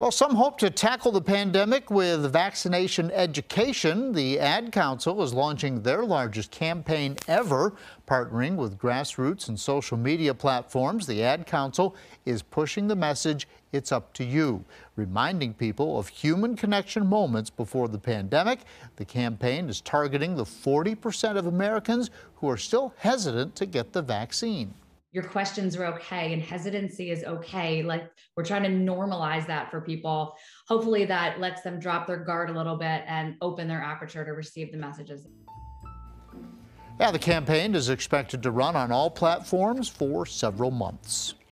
Well, some hope to tackle the pandemic with vaccination education. The Ad Council is launching their largest campaign ever, partnering with grassroots and social media platforms. The Ad Council is pushing the message, it's up to you, reminding people of human connection moments before the pandemic. The campaign is targeting the 40% of Americans who are still hesitant to get the vaccine your questions are okay and hesitancy is okay. Like we're trying to normalize that for people. Hopefully, that lets them drop their guard a little bit and open their aperture to receive the messages. Yeah, the campaign is expected to run on all platforms for several months.